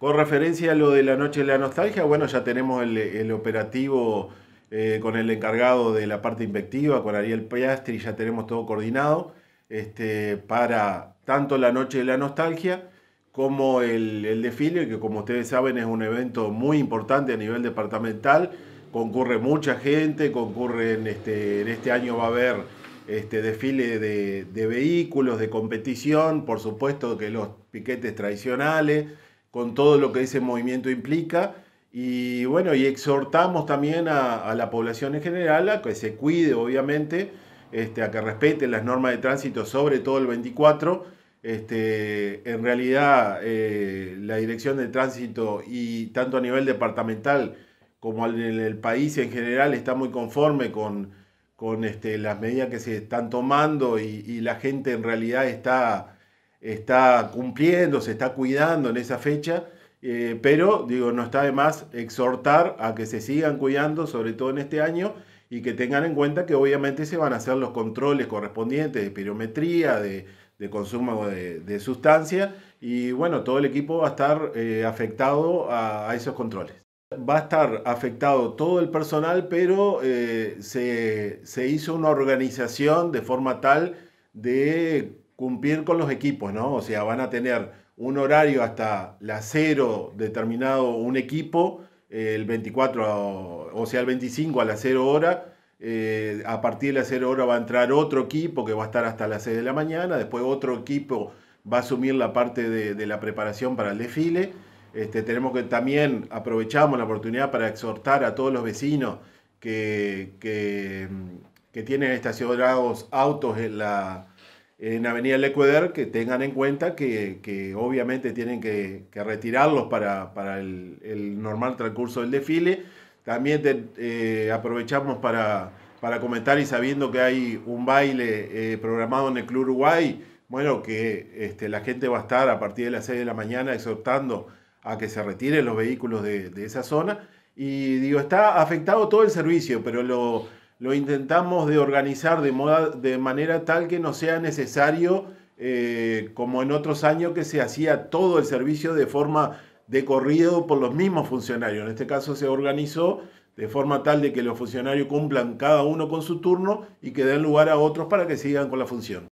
Con referencia a lo de la Noche de la Nostalgia, bueno, ya tenemos el, operativo eh, con el encargado de la parte invectiva, con Ariel Piastri, ya tenemos todo coordinado este, para tanto la Noche de la Nostalgia como el, desfile, que como ustedes saben es un evento muy importante a nivel departamental, concurre mucha gente, concurre en este, en este año va a haber este desfile de, de, vehículos, de competición, por supuesto que los piquetes tradicionales, con todo lo que ese movimiento implica. Y bueno, y exhortamos también a, la población en general a que se cuide, obviamente, este, a que respete las normas de tránsito, sobre todo el 24. Este, en realidad, eh, la dirección de tránsito y tanto a nivel departamental como en el país en general está muy conforme con, con este, las medidas que se están tomando y, y la gente en realidad está está cumpliendo, se está cuidando en esa fecha, eh, pero digo, no está de más exhortar a que se sigan cuidando, sobre todo en este año, y que tengan en cuenta que obviamente se van a hacer los controles correspondientes de pirometría, de, consumo de, sustancia, y bueno, todo el equipo va a estar eh, afectado a, esos controles. Va a estar afectado todo el personal, pero eh, se, se hizo una organización de forma tal de cumplir con los equipos, ¿no? O sea, van a tener un horario hasta las 0 determinado un equipo, el 24, o sea, el 25 a las 0 hora. Eh, a partir de las 0 hora va a entrar otro equipo que va a estar hasta las 6 de la mañana. Después otro equipo va a asumir la parte de, la preparación para el desfile. Este, tenemos que también aprovechamos la oportunidad para exhortar a todos los vecinos que, que, que tienen estacionados autos en la, en Avenida Lecueder que tengan en cuenta que, obviamente tienen que, retirarlos para, el, normal transcurso del desfile. También eh, aprovechamos para, para, comentar y sabiendo que hay un baile eh, programado en el Club Uruguay, bueno, que este, la gente va a estar a partir de las 6 de la mañana exhortando a que se retiren los vehículos de, de esa zona. Y digo, está afectado todo el servicio, pero lo, lo intentamos de organizar de, moda, de manera tal que no sea necesario, eh, como en otros años, que se hacía todo el servicio de forma de corrido por los mismos funcionarios. En este caso se organizó de forma tal de que los funcionarios cumplan cada uno con su turno y que den lugar a otros para que sigan con la función.